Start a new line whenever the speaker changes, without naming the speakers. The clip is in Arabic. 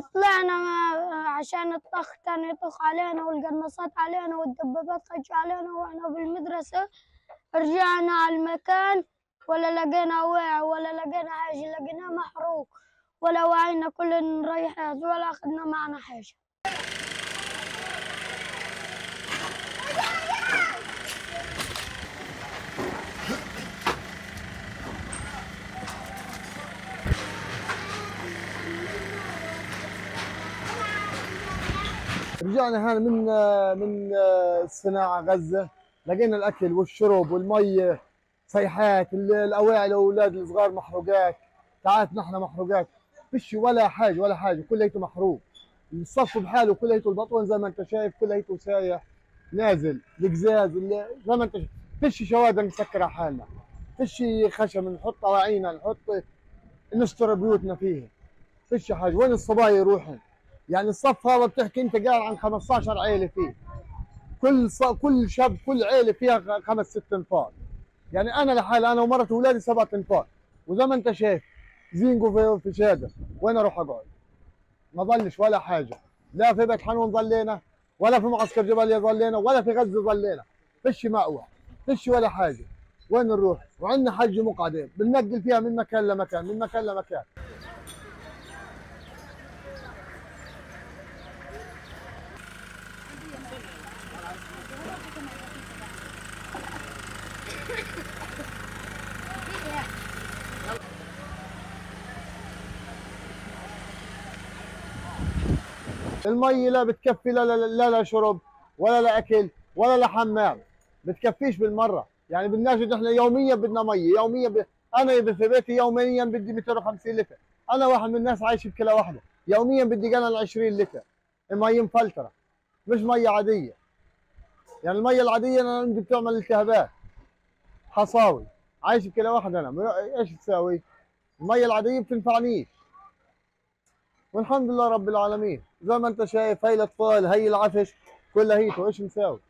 طلعنا عشان الطخ كان يطخ علينا والقناصات علينا والدبابات خش علينا وإحنا بالمدرسة رجعنا على المكان ولا لقينا واعي ولا لقينا حاجة لقيناه محروق ولا وعينا كلنا نريح ولا أخذنا معنا حاجة.
رجعنا هنا من من الصناعة غزة لقينا الأكل والشرب والمية صيحات ال- الأواعي الأولاد الصغار محروقات ساعات نحن محروقات. فيش ولا حاجة ولا حاجة كليته محروق. الصف بحاله كليته البطون زي ما أنت شايف كليته سايح نازل القزاز زي ما أنت شايف. فيش شوادر نسكر على حالنا. فيش خشب نحط أواعينا نحط نستر بيوتنا فيه. فيش حاجة. وين الصبايا يروحن يعني الصف هذا بتحكي انت قاعد عن 15 عيلة فيه. كل ص... كل شاب كل عيلة فيها خمس ست انفار. يعني أنا لحالي أنا ومرتي واولادي سبعة انفار. وزي ما انت شايف زينجو في شادر وين أروح أقعد؟ ما ظلش ولا حاجة. لا في بيت حنون ظلينا ولا في معسكر جبلية ظلينا ولا في غزة ظلينا. فيش مأوى فيش ولا حاجة. وين نروح؟ وعندنا حج مقعده بننقل فيها من مكان لمكان من مكان لمكان. المي لا بتكفي لا لا لا, لا شرب ولا لا أكل ولا لا حمام. بتكفيش بالمرة. يعني بدناش إحنا يوميا بدنا مي يوميا ب... أنا في بيتي يوميا بدي 250 لتر. أنا واحد من الناس عايش بكلى واحدة. يوميا بدي قلل 20 لتر. مي مفلترة. مش ميه عادية. يعني الميه العادية أنا بتعمل التهابات. حصاوي. عايش بكلى واحدة أنا. إيش تساوي؟ المية العادية بتنفعنيش. والحمد لله رب العالمين. زي ما أنت شايف هي الأطفال هي العفش كلها هيته إيش نساوي؟